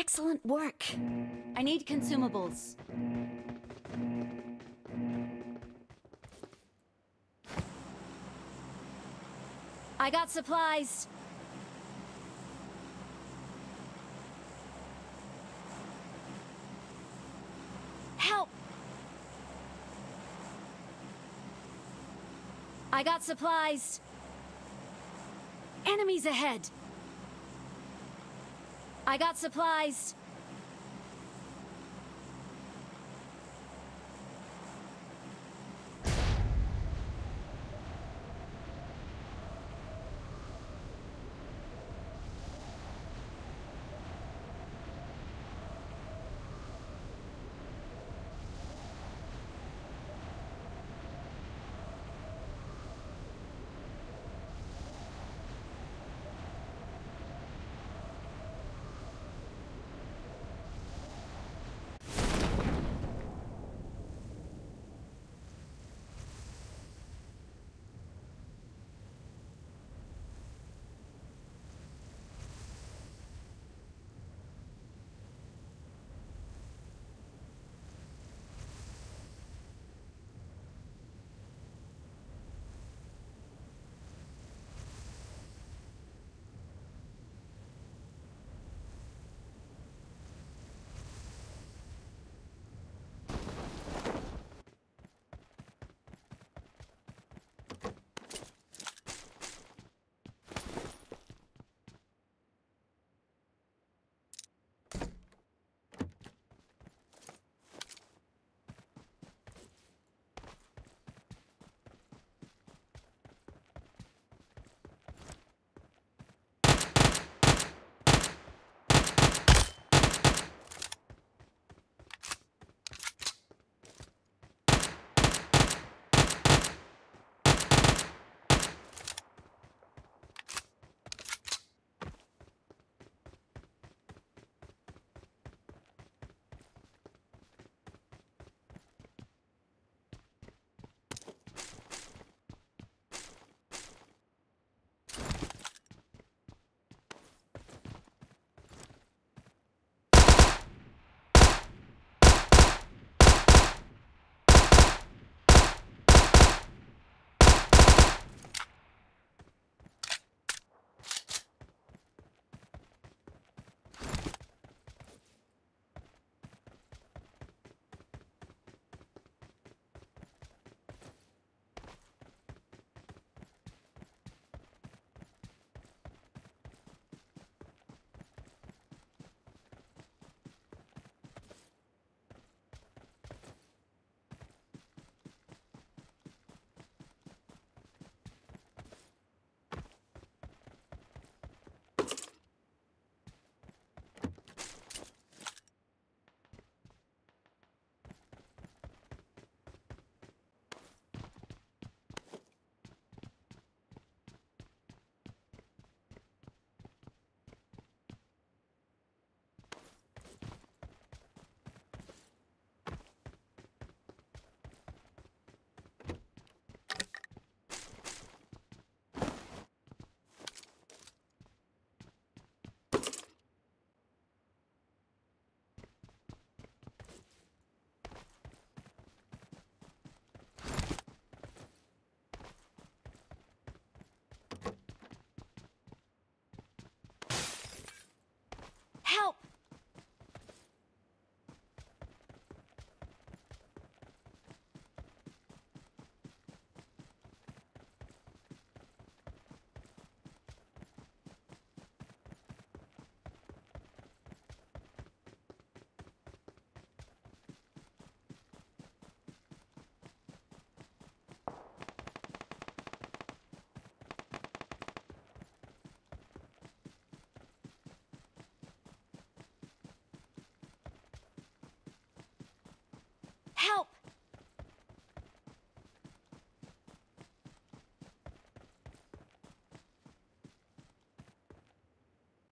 Excellent work. I need consumables. I got supplies. Help! I got supplies. Enemies ahead. I got supplies.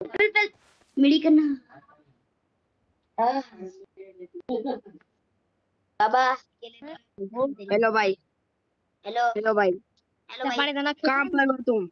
चल चल मिली करना। बाबा hello भाई। हेलो। हेलो भाई। हेलो भाई। कहाँ पर हो तुम।